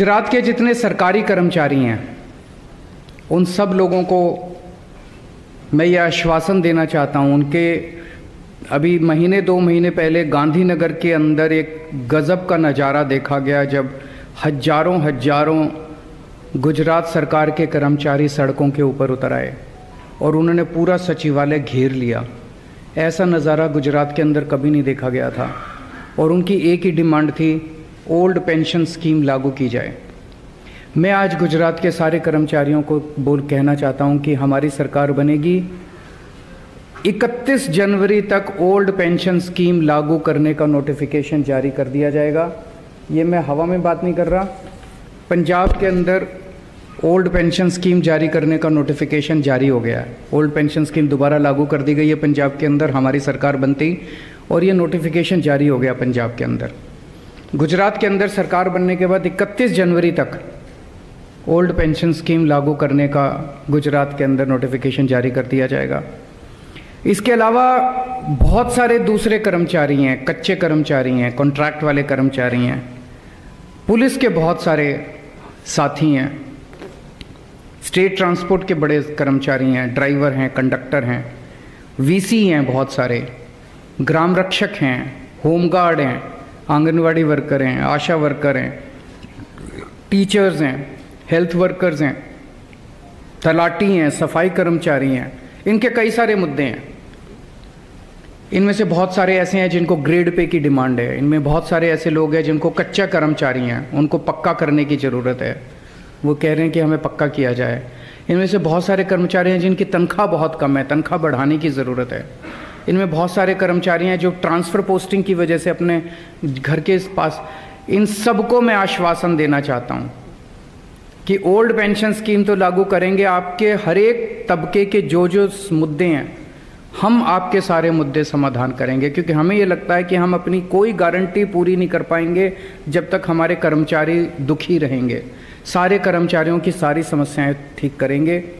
गुजरात के जितने सरकारी कर्मचारी हैं, उन सब लोगों को मैं ये आश्वासन देना चाहता हूँ, उनके अभी महीने, दो महीने पहले गांधीनगर के अंदर एक गज़ब का नज़ारा देखा गया, जब हज़ारों हज़ारों गुजरात सरकार के कर्मचारी सड़कों के ऊपर उतर आए और उन्होंने पूरा सचिवालय घेर लिया। ऐसा नज़ारा गुजरात के अंदर कभी नहीं देखा गया था और उनकी एक ही डिमांड थी ओल्ड पेंशन स्कीम लागू की जाए। मैं आज गुजरात के सारे कर्मचारियों को बोल कहना चाहता हूँ कि हमारी सरकार बनेगी। 31 जनवरी तक ओल्ड पेंशन स्कीम लागू करने का नोटिफिकेशन जारी कर दिया जाएगा। ये मैं हवा में बात नहीं कर रहा। पंजाब के अंदर ओल्ड पेंशन स्कीम जारी करने का नोटिफिकेशन जारी हो गया है। ओल्ड पेंशन स्कीम दोबारा लागू कर दी गई है पंजाब के अंदर। हमारी सरकार बनती और ये नोटिफिकेशन जारी हो गया पंजाब के अंदर। गुजरात के अंदर सरकार बनने के बाद 31 जनवरी तक ओल्ड पेंशन स्कीम लागू करने का गुजरात के अंदर नोटिफिकेशन जारी कर दिया जाएगा। इसके अलावा बहुत सारे दूसरे कर्मचारी हैं, कच्चे कर्मचारी हैं कॉन्ट्रैक्ट वाले कर्मचारी हैं। पुलिस के बहुत सारे साथी हैं। स्टेट ट्रांसपोर्ट के बड़े कर्मचारी हैं, ड्राइवर हैं कंडक्टर हैं। वीसी हैं बहुत सारे। ग्राम रक्षक हैं, होमगार्ड हैं। आंगनवाड़ी वर्कर हैं, आशा वर्कर हैं टीचर्स हैं हेल्थ वर्कर्स हैं, तलाटी हैं, सफ़ाई कर्मचारी हैं, इनके कई सारे मुद्दे हैं। इनमें से बहुत सारे ऐसे हैं जिनको ग्रेड पे की डिमांड है। इनमें बहुत सारे ऐसे लोग हैं जिनको कच्चा कर्मचारी हैं, उनको पक्का करने की ज़रूरत है। वो कह रहे हैं कि हमें पक्का किया जाए। इनमें से बहुत सारे कर्मचारी हैं जिनकी तनख्वाह बहुत कम है, तनख्वाह बढ़ाने की ज़रूरत है। इनमें बहुत सारे कर्मचारी हैं जो ट्रांसफ़र पोस्टिंग की वजह से अपने घर के पास, इन सबको मैं आश्वासन देना चाहता हूँ कि ओल्ड पेंशन स्कीम तो लागू करेंगे, आपके हर एक तबके के जो जो मुद्दे हैं, हम आपके सारे मुद्दे समाधान करेंगे, क्योंकि हमें ये लगता है कि हम अपनी कोई गारंटी पूरी नहीं कर पाएँगे जब तक हमारे कर्मचारी दुखी रहेंगे। सारे कर्मचारियों की सारी समस्याएँ ठीक करेंगे।